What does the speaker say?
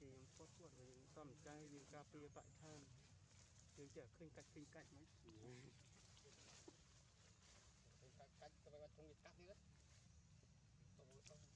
គេយើងផុសគាត់យើងសំចៃយើងការពារបរិស្ថានយើងចេះឃើញកាច់ឃើញកាច់មកកាច់កាច់ទៅកាច់ធំកាច់ទៀតទៅទៅ